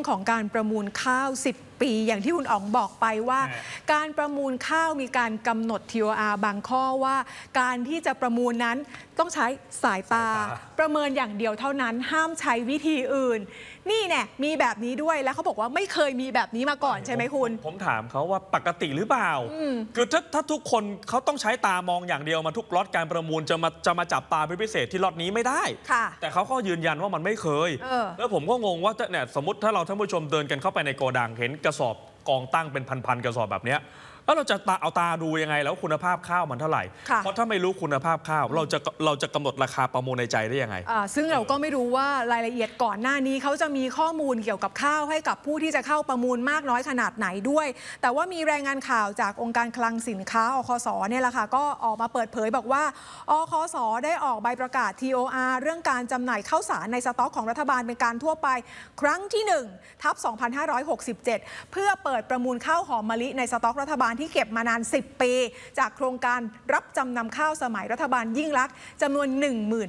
รื่องของการประมูลข้าว10 ปี อย่างที่คุณอ๋องบอกไปว่าฮะการประมูลข้าวมีการกำหนด TOR บางข้อว่า การที่จะประมูลนั้นต้องใช้สายตาสายตาประเมินอย่างเดียวเท่านั้น ห้ามใช้วิธีอื่น นี่แน่มีแบบนี้ด้วยแล้วเขาบอกว่าไม่เคยมีแบบนี้มาก่อนใช่ไหมคุณ ผมถามเขาว่าปกติหรือเปล่าอืมคือถ้าถ้าทุกคนเขาต้องใช้ตามองอย่างเดียวมาทุกล็อตการประมูลจะมาจะมาจับตาเป็นพิเศษที่ล็อตนี้ไม่ได้ค่ะแต่เขาก็ยืนยันว่ามันไม่เคยเออแล้วผมก็งงว่าถ้าเนี่ยสมมติถ้าเราท่านผู้ชมเดินกันเข้าไปในโกดังเห็นกระสอบกองตั้งเป็นพันๆกระสอบแบบนี้ แล้วเราจะตาเอาตาดูยังไง แล้วคุณภาพข้าวมันเท่าไหร่ค่ะเพราะถ้าไม่รู้คุณภาพข้าว เราจะเราจะกำหนดราคาประมูลในใจได้ยังไงอ่าซึ่งเราก็ไม่รู้ว่ารายละเอียดก่อนหน้านี้เขาจะมีข้อมูลเกี่ยวกับข้าวให้กับผู้ที่จะเข้าประมูลมากน้อยขนาดไหนด้วย แต่ว่ามีรายงานข่าวจากองค์การคลังสินค้าอคสเนี่ยแหละค่ะก็ออกมาเปิดเผยบอกว่าอคสได้ออกใบประกาศ TOR เรื่องการจำหน่ายข้าวสารในสต็อกของรัฐบาลเป็นการทั่วไป ครั้งที่1ทับ2567 เพื่อเปิดประมูลข้าวหอมมะลิในสต็อกรัฐบาลที่เก็บมานาน 10 ปี จากโครงการรับจำนำข้าวสมัยรัฐบาลยิ่งลักษณ์จำนวน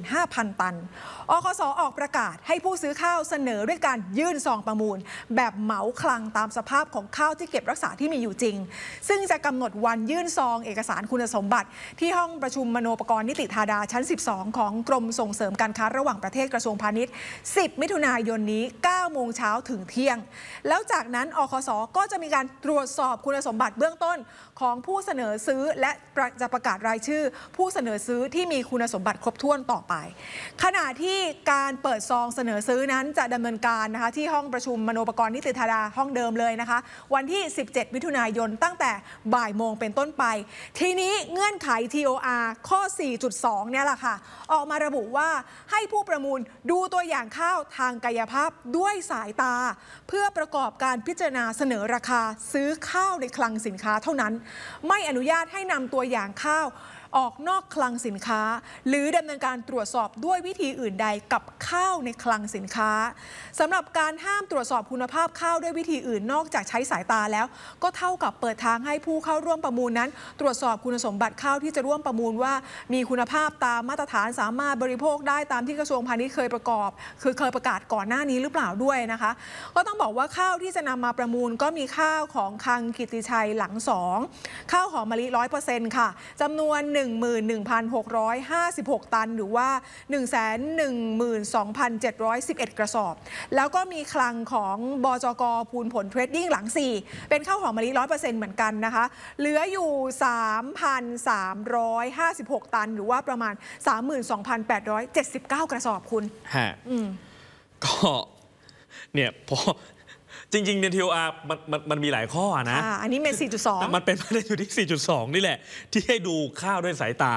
15,000 ตัน อคสออกประกาศให้ผู้ซื้อข้าวเสนอด้วยการยื่นซองประมูล แบบเหมาคลังตามสภาพของข้าวที่เก็บรักษาที่มีอยู่จริง ซึ่งจะกำหนดวันยื่นซองเอกสารคุณสมบัติ ที่ห้องประชุมมโนปกรณ์นิติธาดาชั้น 12 ของกรมส่งเสริมการค้าระหว่างประเทศกระทรวงพาณิชย์ 10 มิถุนายนนี้ 9 โมงเช้าถึงเที่ยง แล้วจากนั้นอคสก็จะมีการตรวจสอบคุณสมบัติเบื้องต้นของผู้เสนอซื้อและจะประกาศรายชื่อ ผู้เสนอซื้อที่มีคุณสมบัติครบถ้วนต่อไป ขณะที่การเปิดซองเสนอซื้อนั้นจะดำเนินการนะคะที่ห้องประชุมมโนปกรณ์นิติธาดาห้องเดิมเลยนะคะ วันที่ 17 มิถุนายนตั้งแต่บ่ายโมงเป็นต้นไป ทีนี้เงื่อนไข TOR ข้อ 4.2 เนี่ยแหละค่ะ ออกมาระบุว่าให้ผู้ประมูลดูตัวอย่างข้าวทางกายภาพด้วยสายตา เพื่อประกอบการพิจารณาเสนอราคาซื้อข้าวในคลังสินค้าเท่านั้น ไม่อนุญาตให้นำตัวอย่างข้าว ออกนอกคลังสินค้า หรือดำเนินการตรวจสอบด้วยวิธีอื่นใดกับข้าวในคลังสินค้าสำหรับการห้ามตรวจสอบคุณภาพข้าวด้วยวิธีอื่นนอกจากใช้สายตาแล้ว ก็เท่ากับเปิดทางให้ผู้เข้าร่วมประมูลนั้น ตรวจสอบคุณสมบัติข้าวที่จะร่วมประมูลว่า มีคุณภาพตามมาตรฐานสามารถบริโภคได้ตามที่กระทรวงพาณิชย์เคยประกอบ คือเคยประกาศก่อนหน้านี้หรือเปล่าด้วยนะคะ ก็ต้องบอกว่าข้าวที่จะนำมาประมูลก็มีข้าวของคังกิติชัยหลังสองข้าวหอมมะลิร้อยเปอร์เซ็นต์ค่ะจำนวน11,656 ตัน หรือว่า 112,711 กระสอบ แล้วก็มีคลังของบจกพูลผลเทรดดิ้งหลัง 4 เป็นข้าวหอมมะลิร้อยเปอร์เซ็นต์เหมือนกันนะคะ เหลืออยู่ 3,356 ตัน หรือว่าประมาณ 32,879 กระสอบคุณฮะอืมก็เนี่ยพอ จริง ๆ ใน TOR มันมันมันมีหลายข้อนะ อ่าอันนี้ main แต่4.2 มันเป็นประเด็นอยู่ที่ 4.2 นี่แหละ ที่ให้ดูข้าวด้วยสายตา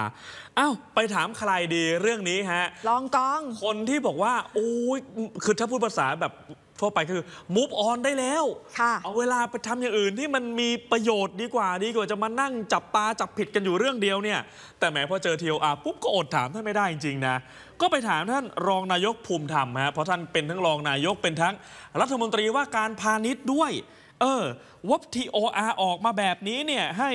อ้าว ไปถามใครดีเรื่องนี้ฮะ ลองกอง คนที่บอกว่าโอ้ยคือถ้าพูดภาษาแบบ ทั่วไปคือ move on ได้แล้วค่ะเอาเวลาไปทำอย่างอื่นที่มันมีประโยชน์ดีกว่าดีกว่าจะมานั่งจับตาจับผิดกันอยู่เรื่องเดียวเนี่ย แต่แหมพอเจอ TOR ปุ๊บก็อดถามท่านไม่ได้จริงๆนะ ก็ไปถามท่านรองนายกภูมิธรรมฮะเพราะท่านเป็นทั้งรองนายกเป็นทั้งรัฐมนตรีว่าการพาณิชย์ด้วย เออว่า TOR ออกมาแบบนี้เนี่ยให้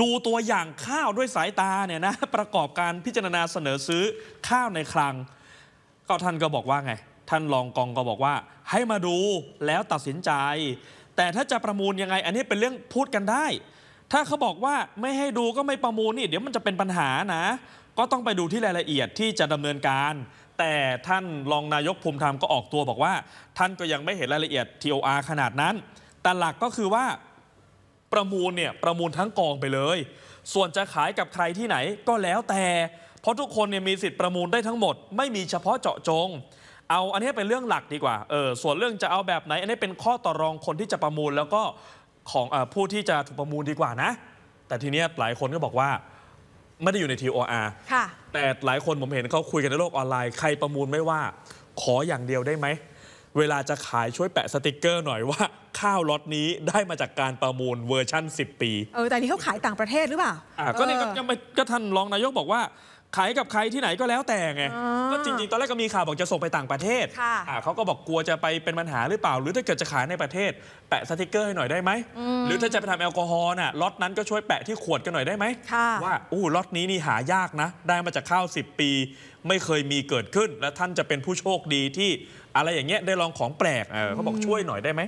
ดูตัวอย่างข้าวด้วยสายตาเนี่ยนะประกอบการพิจารณาเสนอซื้อข้าวในคลังก็ท่านก็บอกว่าไง ท่านรองกองก็บอกว่า ให้มาดูแล้วตัดสินใจ แต่ถ้าจะประมูลยังไง อันนี้เป็นเรื่องพูดกันได้ ถ้าเขาบอกว่าไม่ให้ดูก็ไม่ประมูลนี่ เดี๋ยวมันจะเป็นปัญหานะ ก็ต้องไปดูที่รายละเอียดที่จะดำเนินการ แต่ท่านรองนายกภูมิธรรมก็ออกตัวบอกว่า ท่านก็ยังไม่เห็นรายละเอียด TOR ขนาดนั้น แต่หลักก็คือว่าประมูลเนี่ยประมูลทั้งกองไปเลย ส่วนจะขายกับใครที่ไหนก็แล้วแต่ เพราะทุกคนเนี่ยมีสิทธิ์ประมูลได้ทั้งหมด ไม่มีเฉพาะเจาะจง เอาอันนี้เป็นเรื่องหลักดีกว่าเออส่วนเรื่องจะเอาแบบไหน อันนี้เป็นข้อต่อรองคนที่จะประมูลแล้วก็ของเออผู้ที่จะถูกประมูลดีกว่านะ แต่ทีเนี้ยหลายคนก็บอกว่าไม่ได้อยู่ใน TOR ค่ะ แต่หลายคนผมเห็นเขาคุยกันในโลกออนไลน์ใครประมูลไม่ว่า ขออย่างเดียวได้ไหม เวลาจะขายช่วยแปะสติกเกอร์หน่อยว่า ข้าวล็อตนี้ได้มาจากการประมูลเวอร์ชั่น 10 ปี เออ แต่นี่เขาขายต่างประเทศหรือเปล่าอะก็นี่ก็เออก็ไม่ก็ท่านรองนายกบอกว่า ขายกับใครที่ไหนก็แล้วแต่ไงอ่าก็จริง ๆ ตอนแรกก็มีข่าวบอกจะส่งไปต่างประเทศค่ะอ่าเขาก็บอกกลัวจะไปเป็นปัญหาหรือเปล่า หรือถ้าเกิดจะขายในประเทศ แปะสติกเกอร์ให้หน่อยได้ไหม หรือถ้าจะไปทำแอลกอฮอล์น่ะล็อตนั้นก็ช่วยแปะที่ขวดกันหน่อยได้ไหมค่ะว่าอู้ล็อตนี้นี่หายากนะ ได้มาจากข้าว 10 ปี ไม่เคยมีเกิดขึ้น และท่านจะเป็นผู้โชคดีที่อะไรอย่างเงี้ยได้ลองของแปลกเออเขาบอกช่วยหน่อยได้ไหม